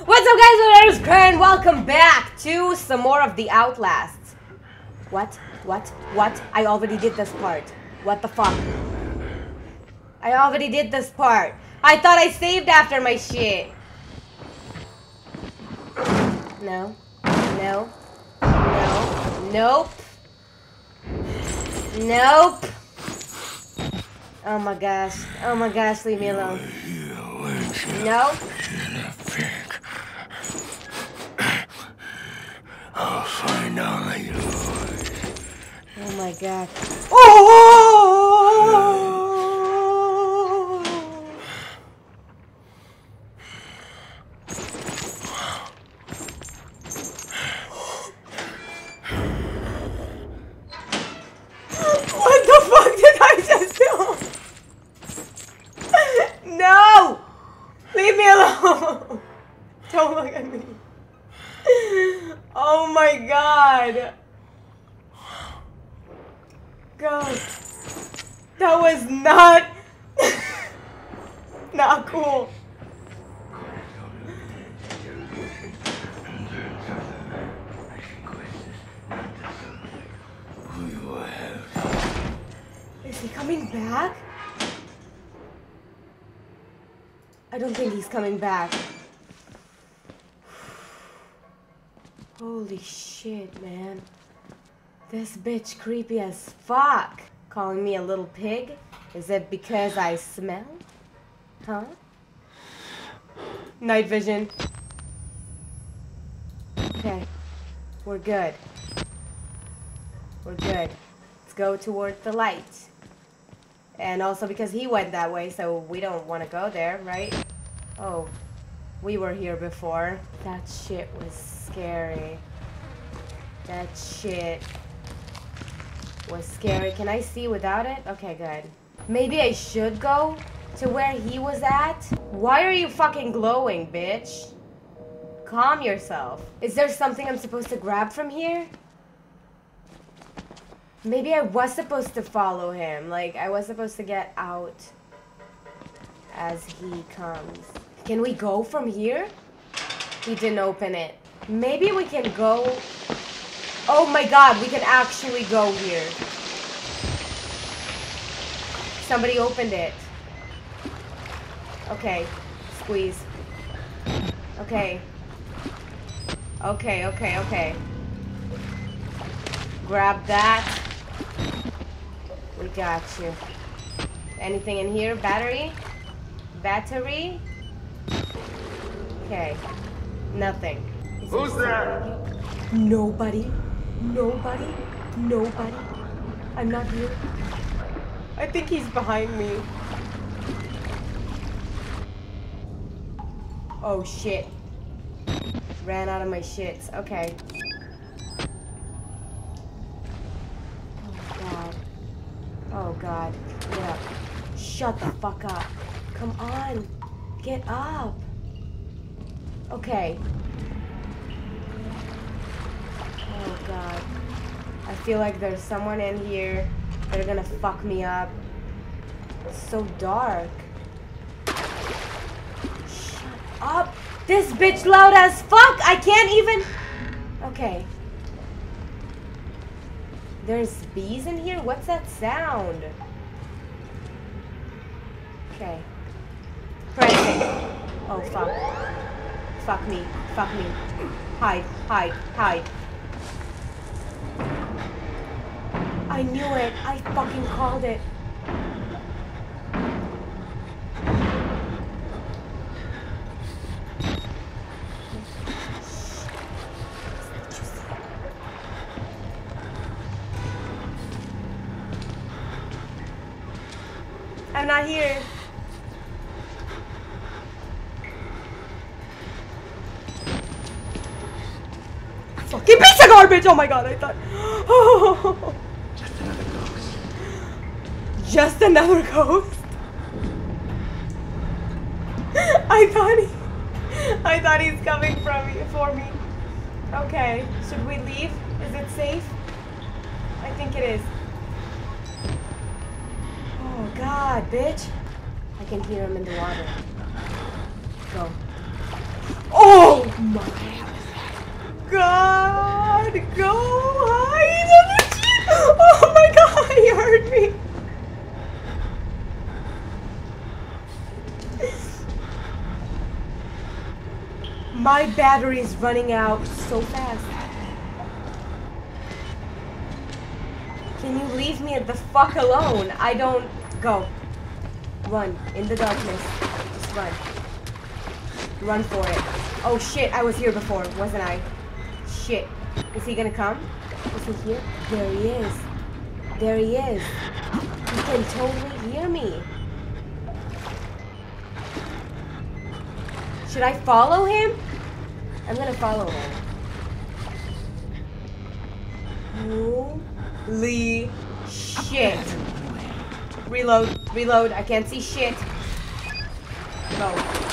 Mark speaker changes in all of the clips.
Speaker 1: What's up guys, it's Cray. Welcome back to some more of the Outlasts. What? What? What? I already did this part. What the fuck? I already did this part. I thought I saved after my shit. No. No. No. Nope. Nope. Oh my gosh. Oh my gosh, leave me alone. Nope.
Speaker 2: I'll find all yours.
Speaker 1: Oh my god. Oh! What the fuck did I just do? No! Leave me alone! Don't look at me. Oh my god. God. That was not not cool. Is he coming back? I don't think he's coming back. Holy shit, man. This bitch creepy as fuck. Calling me a little pig? Is it because I smell? Huh? Night vision. Okay. We're good. We're good. Let's go toward the light. And also because he went that way, so we don't want to go there, right? Oh, we were here before. That shit was scary. That shit was scary. Can I see without it? Okay, good. Maybe I should go to where he was at? Why are you fucking glowing, bitch? Calm yourself. Is there something I'm supposed to grab from here? Maybe I was supposed to follow him. Like, I was supposed to get out as he comes. Can we go from here? He didn't open it. Maybe we can go... Oh my god, we can actually go here. Somebody opened it. Okay. Squeeze. Okay. Okay, okay, okay. Grab that. We got you. Anything in here? Battery? Battery? Okay. Nothing. Is
Speaker 2: Who's
Speaker 1: there
Speaker 2: there?
Speaker 1: somebody here? Nobody. Nobody. Nobody. I'm not here. I think he's behind me. Oh shit. Ran out of my shits. Okay. Oh god. God. Get up. Shut the fuck up. Come on. Get up. Okay. Oh god. I feel like there's someone in here that are gonna fuck me up. It's so dark. Shut up. This bitch loud as fuck. I can't even. Okay. There's bees in here? What's that sound? Okay. Pressing. Oh, fuck. Fuck me. Fuck me. Hide. Hide. Hide. I knew it. I fucking called it. I'm not here. Fucking Oh my god, I thought.
Speaker 2: Just another ghost.
Speaker 1: Just another ghost. I thought he, I thought he's coming from me for me. Okay, should we leave? Is it safe? I think it is. Oh god, bitch. I can hear him in the water. Go. Oh my god! Go hide the! Oh my god, he hurt me! My battery is running out so fast. Can you leave me the fuck alone? I don't... Go. Run. In the darkness. Just run. Run for it. Oh shit, I was here before, wasn't I? Shit. Is he gonna come? Is he here? There he is. There he is. He can totally hear me. Should I follow him? I'm gonna follow him. Holy shit. Reload, reload. I can't see shit. Go.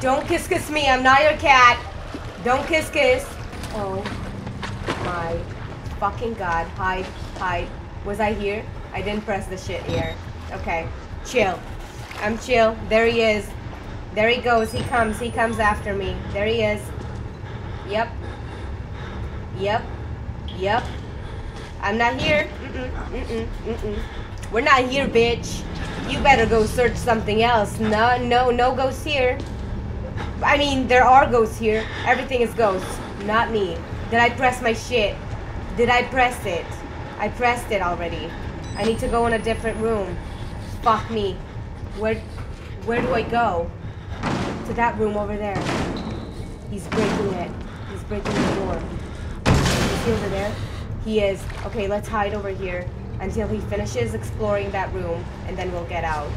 Speaker 1: Don't kiss kiss me. I'm not your cat. Don't kiss kiss. Oh my fucking god. Hide, hide. Was I here? I didn't press the shit here. Okay. Chill. I'm chill. There he is. There he goes. He comes. He comes after me. There he is. Yep. Yep. Yep. I'm not here. Mm-mm. Mm-mm. Mm-mm. We're not here, bitch. You better go search something else. No, no, no ghosts here. I mean, there are ghosts here. Everything is ghosts. Not me. Did I press my shit? Did I press it? I pressed it already. I need to go in a different room. Fuck me. Where, where do I go? To that room over there. He's breaking it. He's breaking the door. Is he over there? He is. Okay, let's hide over here until he finishes exploring that room, and then we'll get out.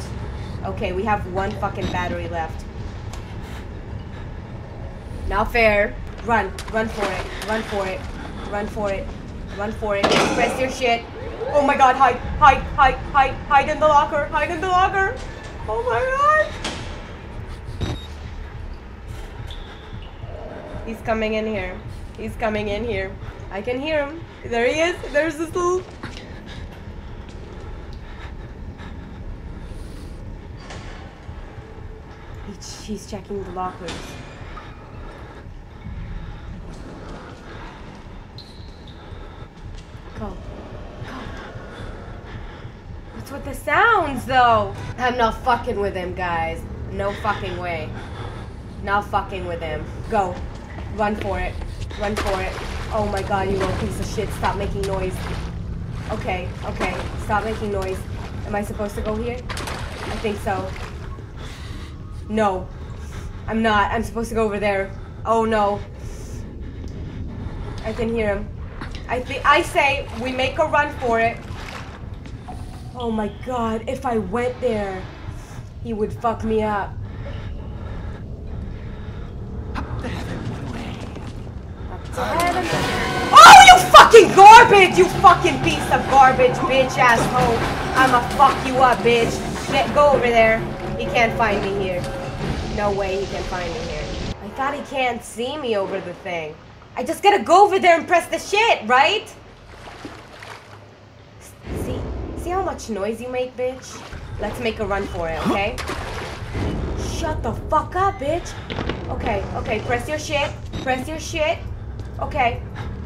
Speaker 1: Okay, we have one fucking battery left. Not fair. Run. Run for it. Run for it. Run for it. Run for it. Press your shit. Oh my god, hide. Hide. Hide. Hide. Hide in the locker. Hide in the locker. Oh my god. He's coming in here. He's coming in here. I can hear him. There he is. There's this little... He- He's checking the lockers. Go. Go. What's with the sounds, though? I'm not fucking with him, guys. No fucking way. Not fucking with him. Go. Run for it. Run for it. Oh my god, you little piece of shit. Stop making noise. Okay, okay. Stop making noise. Am I supposed to go here? I think so. No. I'm not. I'm supposed to go over there. Oh no. I can hear him. I think I say we make a run for it. Oh my god, if I went there, he would fuck me up. Oh, you fucking garbage! You fucking piece of garbage, bitch asshole! I'ma fuck you up, bitch. Get, go over there. He can't find me here. No way he can find me here. I thought he can't see me over the thing. I just gotta go over there and press the shit, right? S- See, see how much noise you make, bitch? Let's make a run for it, okay? Shut the fuck up, bitch. Okay, okay, press your shit. Press your shit. Okay,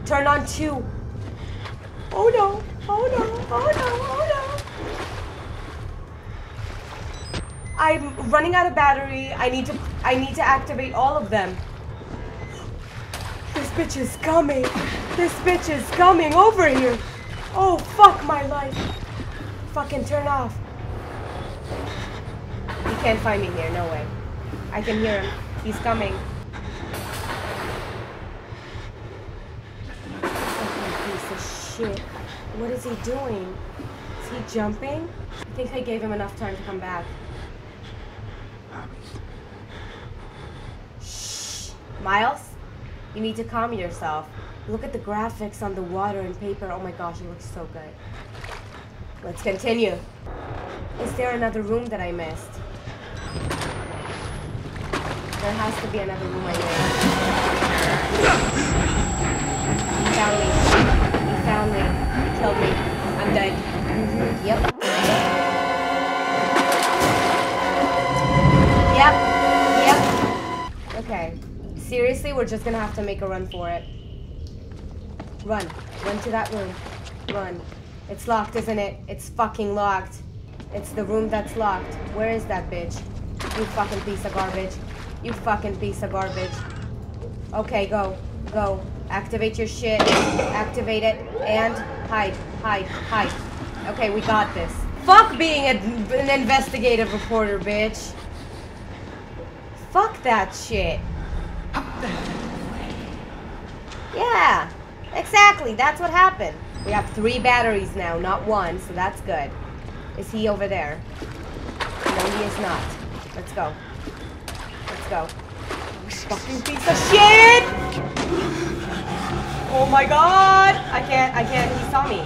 Speaker 1: turn on two. Oh no, oh no, oh no, oh no. I'm running out of battery. I need to I need to activate all of them. This bitch is coming. This bitch is coming over here. Oh fuck my life. Fucking turn off. He can't find me here, no way. I can hear him. He's coming. Piece of shit. What is he doing? Is he jumping? I think I gave him enough time to come back. Shh. Miles, you need to calm yourself. Look at the graphics on the water and paper. Oh my gosh, it looks so good. Let's continue. Is there another room that I missed? There has to be another room I missed. He found me. He found me. He killed me. I'm dead. Mhm. Yep. Yep. Yep. Okay. Seriously, we're just gonna have to make a run for it. Run. Run to that room. Run. It's locked, isn't it? It's fucking locked. It's the room that's locked. Where is that bitch? You fucking piece of garbage. You fucking piece of garbage. Okay, go. Go. Activate your shit. Activate it. And hide. Hide. Hide. Okay, we got this. Fuck being a, an investigative reporter, bitch. Fuck that shit. Yeah, exactly. That's what happened. We have three batteries now, not one, so that's good. Is he over there? No, he is not. Let's go. Let's go. Fucking piece of shit! Oh my god! I can't, I can't, he saw me.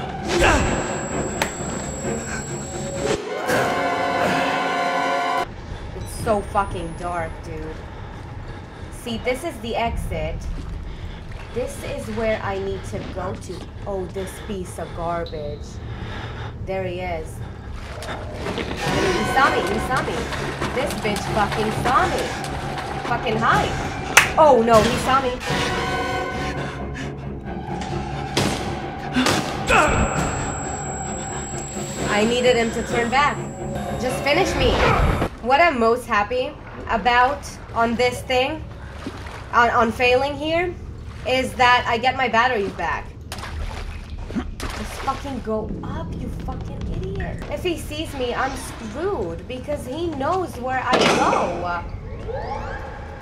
Speaker 1: It's so fucking dark, dude. See, this is the exit. This is where I need to go to. Oh, this piece of garbage. There he is. He saw me, he saw me. This bitch fucking saw me. Fucking hide. Oh no, he saw me. I needed him to turn back. Just finish me. What I'm most happy about on this thing, on, on failing here, is that I get my batteries back. Just fucking go up, you fucking idiot. If he sees me, I'm screwed because he knows where I go.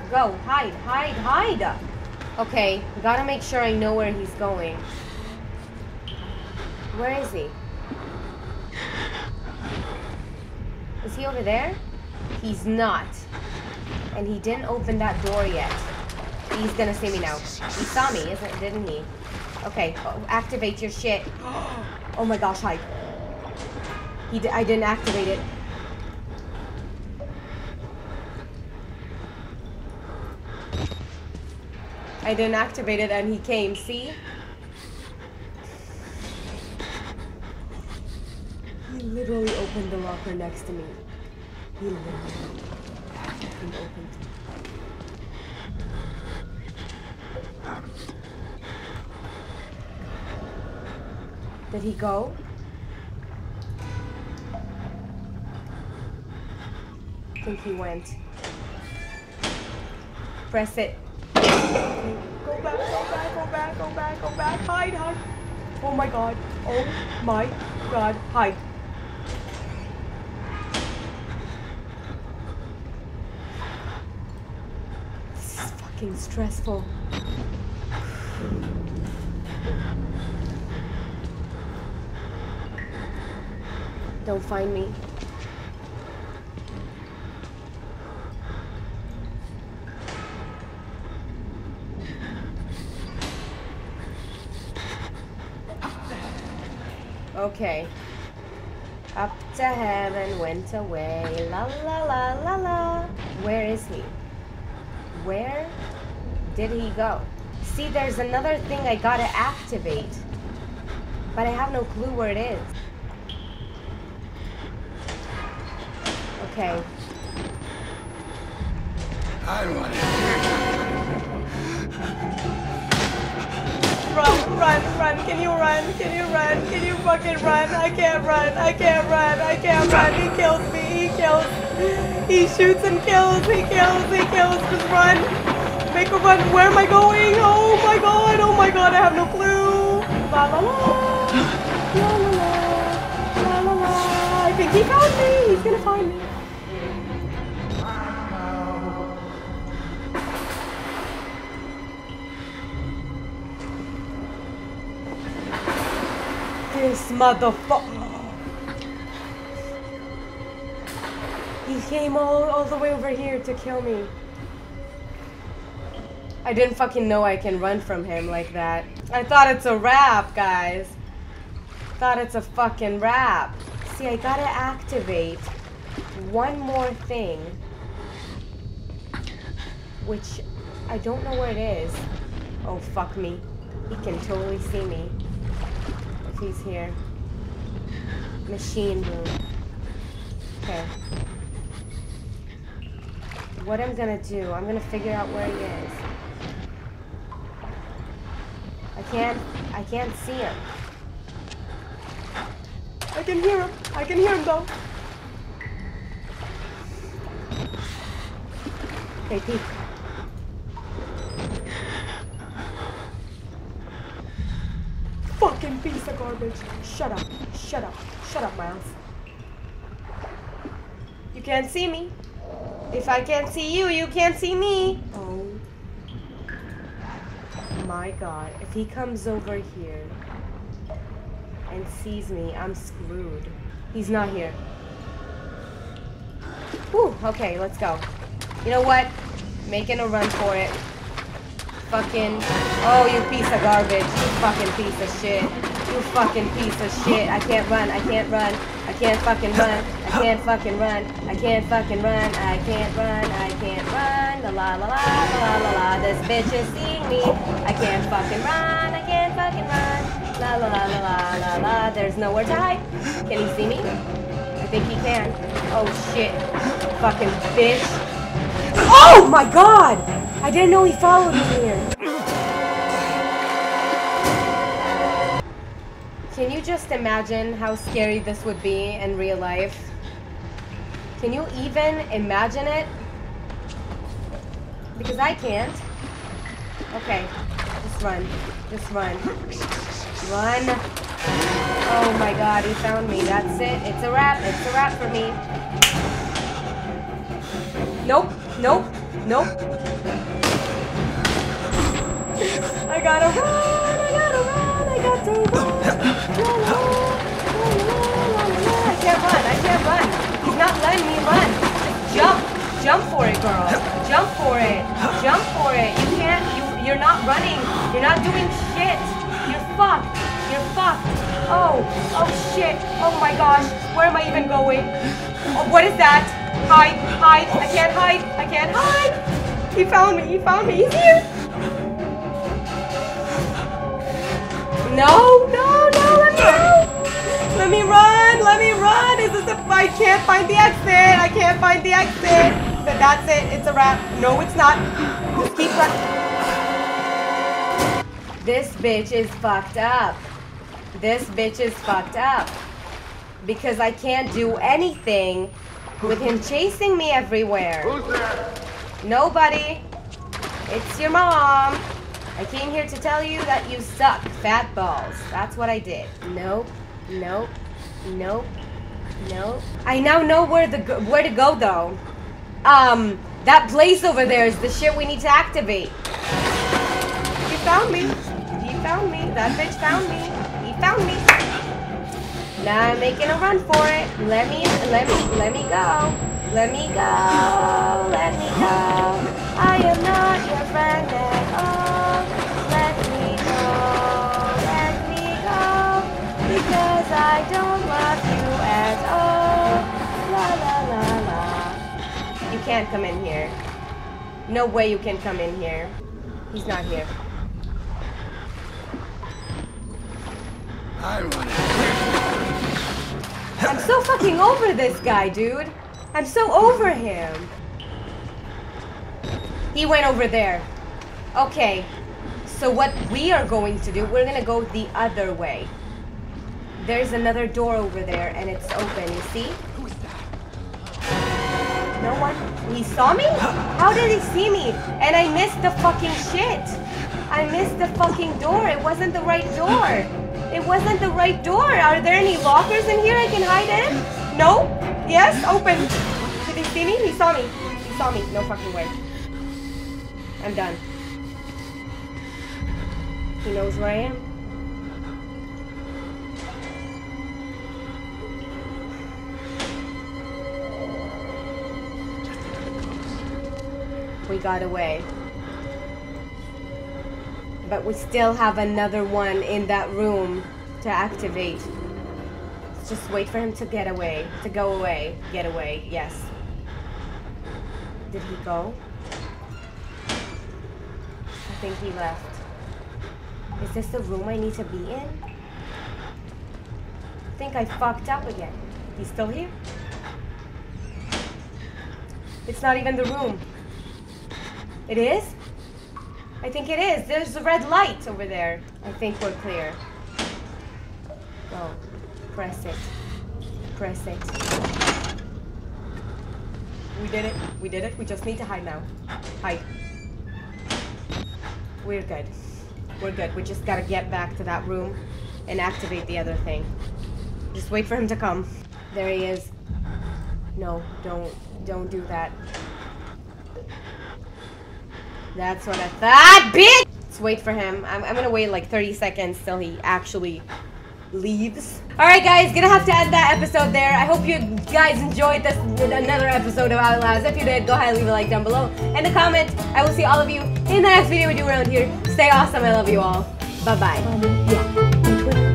Speaker 1: Go, hide, hide, hide. Okay, gotta make sure I know where he's going. Where is he? Is he over there? He's not. And he didn't open that door yet. He's gonna see me now. He saw me, isn't didn't he? Okay, oh, activate your shit. Oh my gosh, hide. He d I didn't activate it. I didn't activate it and he came, see? He literally opened the locker next to me. He literally opened. Did he go? I think he went. Press it. Go back, go back, go back, go back, go back. Hide, hide. Oh my god. Oh my god. Hide. This is fucking stressful. Don't find me. Okay. Up to heaven, went away. La la la la la. Where is he? Where did he go? See, there's another thing I gotta activate. But I have no clue where it is. Okay.
Speaker 2: I want it.
Speaker 1: Run, run, run. Can you run? Can you run? Can you fucking run? I can't run. I can't run. I can't run. He kills me. He kills. He shoots and kills. He kills. He kills. Just run. Make a run. Where am I going? Oh my god. Oh my god. I have no clue. La la la. La la la. La la la. I think he found me. He's gonna find me. This motherfucker. He came all, all the way over here to kill me. I didn't fucking know I can run from him like that. I thought it's a wrap, guys. Thought it's a fucking wrap. See, I gotta activate one more thing. Which I don't know where it is. Oh, fuck me. He can totally see me he's here. Machine room. Okay. what I'm gonna do, I'm gonna figure out where he is. I can't, I can't see him. I can hear him. I can hear him though. Okay, peek. Fucking piece of garbage. Shut up. Shut up. Shut up, Miles. You can't see me. If I can't see you, you can't see me. Oh. My god. If he comes over here and sees me, I'm screwed. He's not here. Whew, okay, let's go. You know what? Making a run for it. Fucking, oh, you piece of garbage. You fucking piece of shit. You fucking piece of shit. I can't run. I can't run. I can't fucking run. I can't fucking run. I can't fucking run. I can't run. I can't run. La la la la la la la. This bitch is seeing me. I can't fucking run. I can't fucking run. La la la la la la la. There's nowhere to hide. Can he see me? I think he can. Oh shit. Fucking bitch. Oh my god! I didn't know he followed me here. Can you just imagine how scary this would be in real life? Can you even imagine it? Because I can't. Okay, just run. Just run. Run. Oh my god, he found me. That's it. It's a wrap. It's a wrap for me. Nope. Nope. Nope. I gotta run. I gotta run. I got to run. La, la, la. I can't run. I can't run. He's not letting me run. Jump. Jump for it, girl. Jump for it. Jump for it. You can't. You. You're not running. You're not doing shit. You're fucked. You're fucked. Oh. Oh shit. Oh my gosh. Where am I even going? Oh, what is that? Hide. Hide. I can't hide. I can't hide. He found me. He found me. He's here. No, no, no, let me go. Let me run, let me run. Is this a, I can't find the exit. I can't find the exit. But that's it, it's a wrap. No, it's not. Just keep running. This bitch is fucked up. This bitch is fucked up. Because I can't do anything with him chasing me everywhere.
Speaker 2: Who's there?
Speaker 1: Nobody. It's your mom. I came here to tell you that you suck, fat balls. That's what I did. Nope, nope, nope, nope. I now know where the where to go though. Um, that place over there is the shit we need to activate. He found me. He found me. That bitch found me. He found me. Now I'm making a run for it. Let me, let me, let me go. Let me go. Let me go. I am not your friend at all. Can't come in here. No way you can come in here. He's not here.
Speaker 2: I
Speaker 1: I'm so fucking over this guy, dude. I'm so over him. He went over there. Okay. So what we are going to do, we're gonna go the other way. There's another door over there and it's open, you see? He saw me? How did he see me? And I missed the fucking shit. I missed the fucking door. It wasn't the right door. It wasn't the right door. Are there any lockers in here I can hide in? No? Yes? Open. Did he see me? He saw me. He saw me. No fucking way. I'm done. He knows where I am. We got away. But we still have another one in that room to activate. Just wait for him to get away. To go away. Get away. Yes. Did he go? I think he left. Is this the room I need to be in? I think I fucked up again. He's still here? It's not even the room. It is? I think it is. There's a red light over there. I think we're clear. Go. Press it. Press it. We did it. We did it. We just need to hide now. Hide. We're good. We're good. We just gotta get back to that room and activate the other thing. Just wait for him to come. There he is. No, don't don't do that. That's what I thought, bitch! Let's wait for him. I'm, I'm gonna wait like 30 seconds till he actually leaves. Alright guys, gonna have to end that episode there. I hope you guys enjoyed this with another episode of Outlast. If you did, go ahead and leave a like down below and a comment. I will see all of you in the next video we do around here. Stay awesome. I love you all. Bye-bye. Um, yeah.